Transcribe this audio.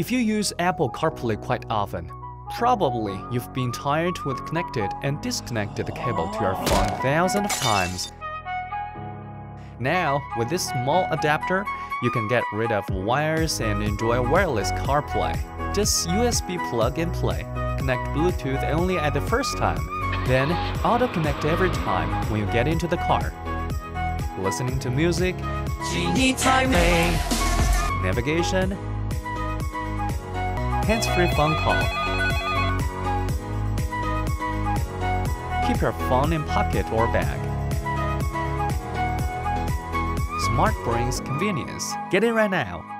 If you use Apple CarPlay quite often, probably you've been tired with connected and disconnected the cable to your phone thousands of times. Now, with this small adapter, you can get rid of wires and enjoy wireless CarPlay. Just USB plug and play. Connect Bluetooth only at the first time, then auto-connect every time when you get into the car. Listening to music, navigation, hands-free phone call. Keep your phone in pocket or bag. Smart brings convenience. Get it right now.